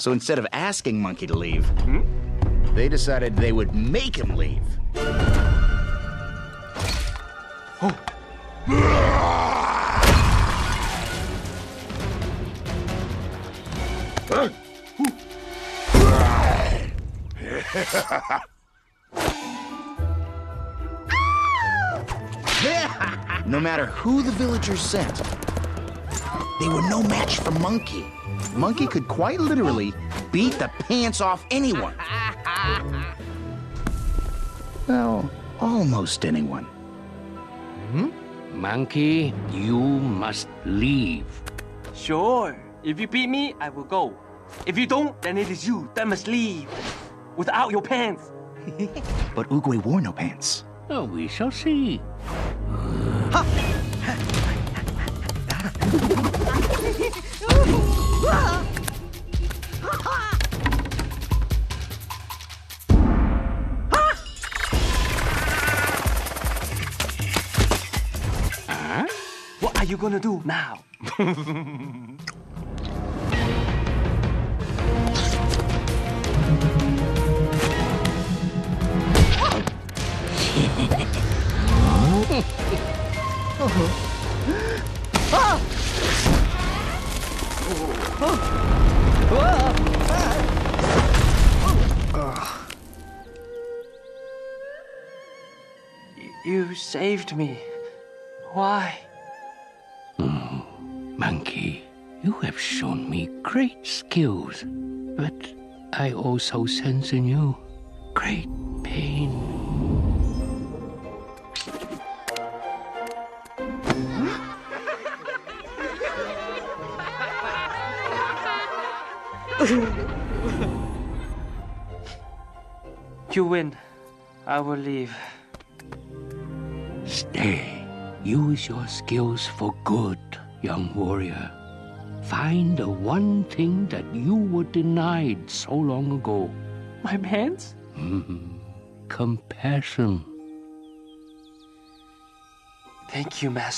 So instead of asking Monkey to leave, hmm? they decided they would make him leave. no matter who the villagers sent, they were no match for Monkey. Monkey could quite literally beat the pants off anyone. Well, almost anyone. Hmm? Monkey, you must leave. Sure. If you beat me, I will go. If you don't, then it is you that must leave. Without your pants. But Oogway wore no pants. Oh, we shall see. What you gonna do now? You saved me. Why? Monkey, you have shown me great skills, but I also sense in you great pain. You win. I will leave. Stay. Use your skills for good, young warrior. Find the one thing that you were denied so long ago My pants? Mm-hmm. compassion. Thank you, Master.